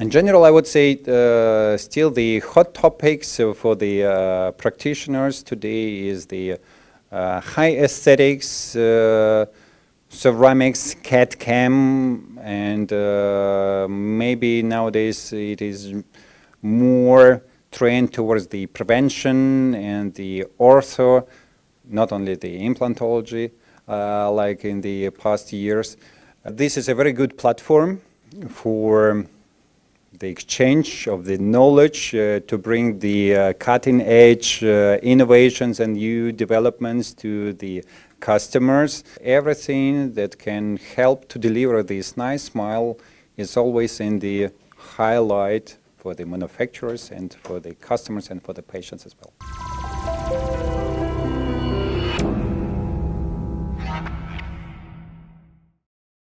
in general, I would say uh, still the hot topics for the uh, practitioners today is the uh, high aesthetics, uh, ceramics, CAD CAM, and uh, maybe nowadays it is more trend towards the prevention and the ortho, not only the implantology, uh, like in the past years. This is a very good platform for the exchange of the knowledge uh, to bring the uh, cutting edge uh, innovations and new developments to the customers. Everything that can help to deliver this nice smile is always in the highlight for the manufacturers and for the customers and for the patients as well.